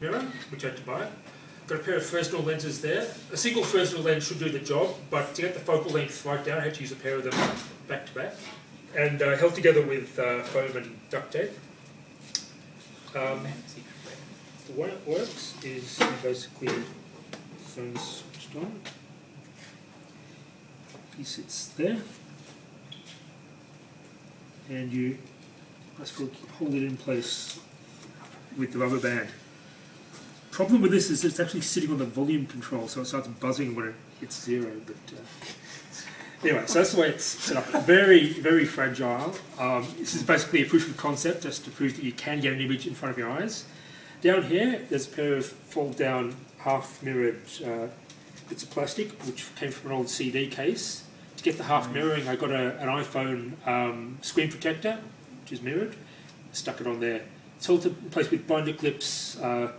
mirror, which I had to buy. Got a pair of Fresnel lenses there. A single Fresnel lens should do the job, but to get the focal length right down, I had to use a pair of them back to back. And uh, held together with uh, foam and duct tape. Um, the way it works is you basically phone's switched on. He sits there. And you basically hold it in place with the rubber band. Problem with this is it's actually sitting on the volume control, so it starts buzzing when it hits zero. But uh, anyway, so that's the way it's set up. Very, very fragile. Um, this is basically a proof of concept, just to prove that you can get an image in front of your eyes. Down here, there's a pair of fold-down, half-mirrored uh, bits of plastic, which came from an old CD case. To get the half mirroring, I got a, an iPhone um, screen protector, which is mirrored. Stuck it on there. It's held in place with binder clips. Uh,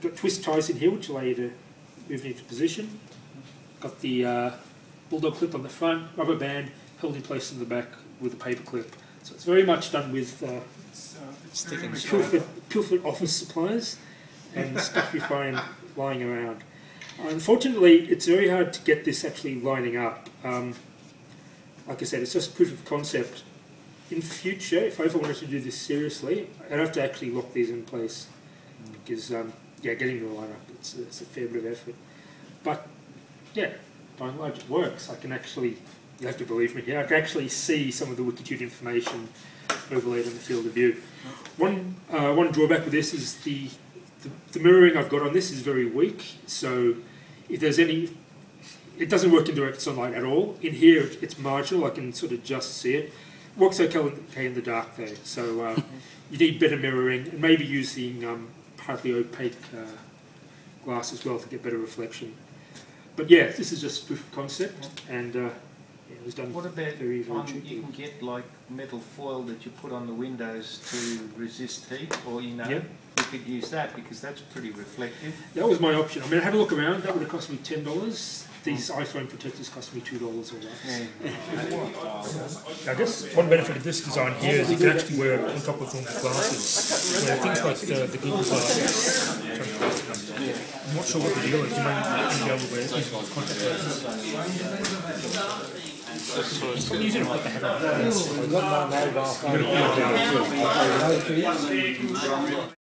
got twist ties in here, which allow you to move it into position. Got the uh, bulldog clip on the front, rubber band held in place in the back with a paper clip. So it's very much done with uh, Pilford, Pilford office supplies and stuff you find lying around. Unfortunately, it's very hard to get this actually lining up. Um, like I said, it's just proof of concept. In future, if I ever wanted to do this seriously, I'd have to actually lock these in place because, um, yeah, getting the to line up, it's a, it's a fair bit of effort. But, yeah, by and large, it works. I can actually, you have to believe me here, I can actually see some of the Wikitude information overlaid in the field of view. One, uh, one drawback with this is the, the, the mirroring I've got on this is very weak, so if there's any, it doesn't work in direct sunlight at all. In here, it's marginal, I can sort of just see it. Works okay, okay in the dark though, so uh, you need better mirroring, and maybe using um, partly opaque uh, glass as well to get better reflection. But yeah, this is just proof of concept, and uh, yeah, it was done What about very, very on, cheaply. you can get like metal foil that you put on the windows to resist heat, or you know, Yep. you could use that because that's pretty reflective. That was my option. I mean, I had a look around. That would have cost me ten dollars. These iPhone protectors cost me two dollars or less. I guess one benefit of this design here is you can actually wear it on top of normal glasses. Where things like the, the Google glasses. I'm not sure what the deal is. You may be able to wear these contact lenses. Using it with the head on. I've got my mobile phone. I'm going to put it down.